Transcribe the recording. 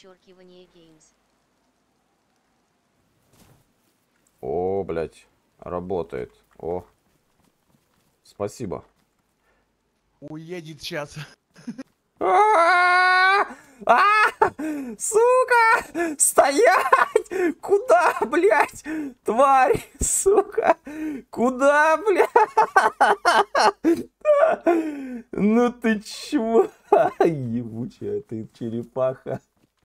подчеркивание games. О, блядь, работает. О, спасибо. Уедет сейчас. А! а, Сука! Стоять! Куда, блядь? Тварь! Сука! Куда, блядь? Ну ты чего? Ебучая ты черепаха.